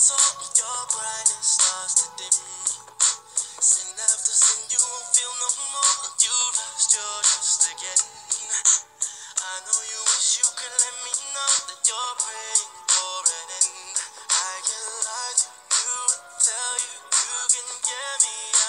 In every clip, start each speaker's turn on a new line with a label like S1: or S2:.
S1: soul, your brightness starts to dim. Sin after sin, you won't feel no more. You lost your trust again. I know you wish you could let me know that you're praying for an end. I can lie to you tell you you can get me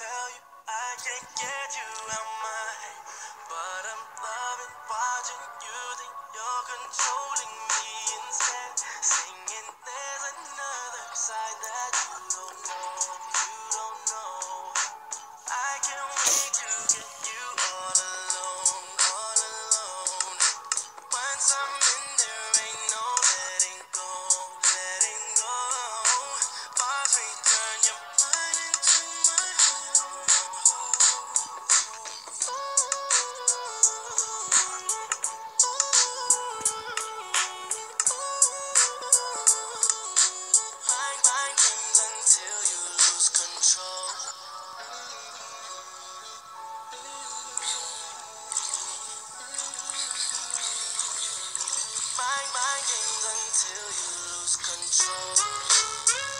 S1: tell you I can't get you out my until you lose control.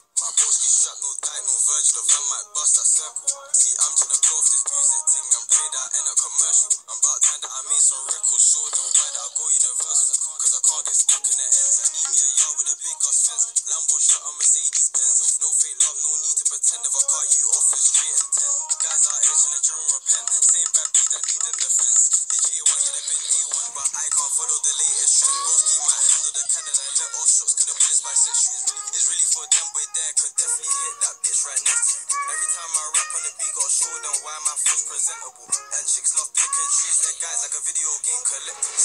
S2: Virgil. The van might bust that circle. See, I'm tryna blow off this music thing and pray that I end up commercial. I'm about time that I made some records, show them why that I go universal. Cause I can't get stuck in the ends. I need me a yard with a big ass fence. Lambo shot on Mercedes Benz. No fake love, no need to pretend. If I cut you off, it's straight and ten. Guys out here tryna drill show them why my presentable. And chicks love pick and choose their guys like a video game collectible.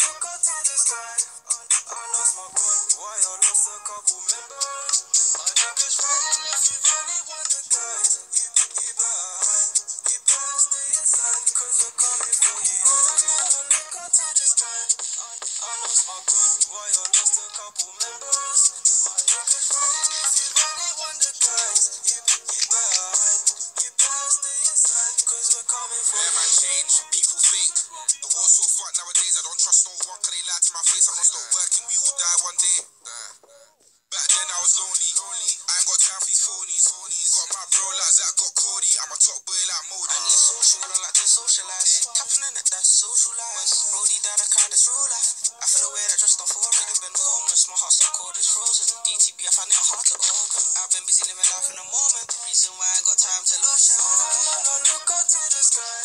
S2: Look to the sky, I know my. Why I lost a couple members? My niggas riding if you really want the guys. You, you better hide, you better stay inside, cause we're coming for you. Look up to the sky, I know my God. Why I lost a couple members? My niggas riding if you really want the guys.
S3: Coming for
S4: Yeah, man, change. People fake. The world's so fucked nowadays. I don't trust no one cause they lie to my face. I must stop working. We all die one day. Back then I was lonely. I ain't got time for these phonies. Got my bro like Zach, got Cody. I'm a top boy like Modi.
S3: I need social, I like to socialize. Tapping in it, that's social life. Brody I kind of real life. I feel away that just don't feel already been homeless. My heart's so cold, it's frozen. DTB, I find it hard to open. I've been busy living life in the moment. Reason why I ain't got time to lotion. Sometimes I look up to the sky.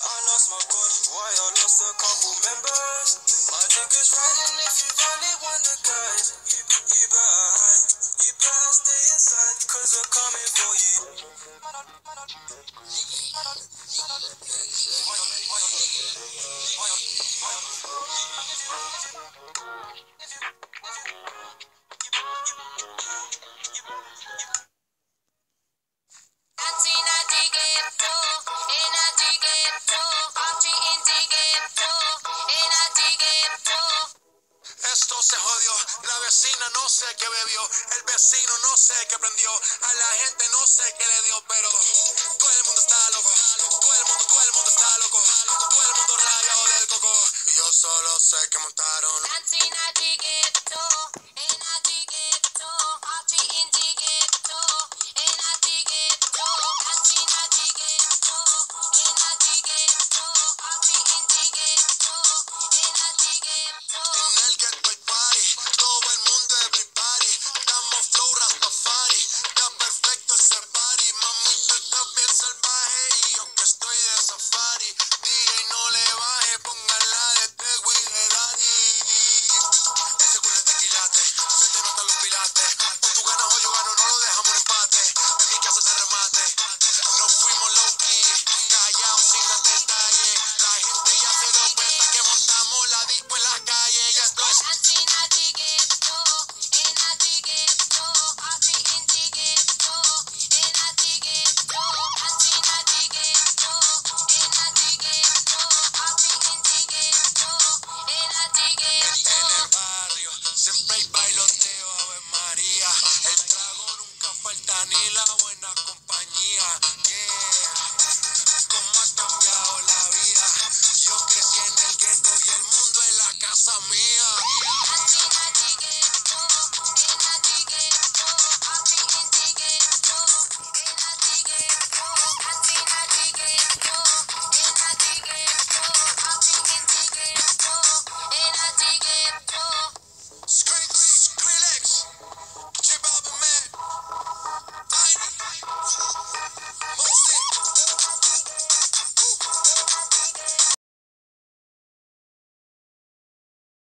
S3: I lost my god, why I lost a couple members. My niggas riding if you only want the guys. You, you cause we're coming for you.
S4: El vecino no sé qué prendió, a la gente no sé qué le dio, pero todo el mundo está loco, todo el mundo, todo el mundo está loco, todo el mundo rayado del coco. Y yo solo sé que montaron.
S5: essa minha.